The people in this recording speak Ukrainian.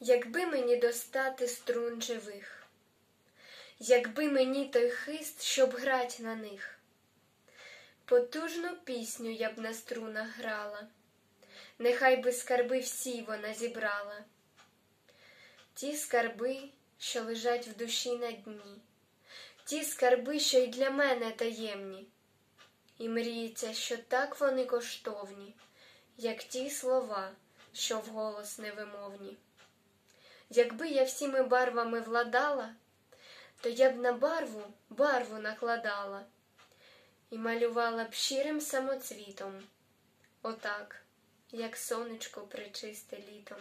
Якби мені достати струн живих, якби мені той хист, щоб грать на них, потужну пісню я б на струнах грала, нехай би скарби всі вона зібрала, ті скарби, що лежать в душі на дні, ті скарби, що й для мене таємні, і мріється, що так вони коштовні, як ті слова, що вголос невимовні. Якби я всіми барвами владала, то я б на барву барву накладала і малювала б щирим самоцвітом, отак, як сонечко причисте літом.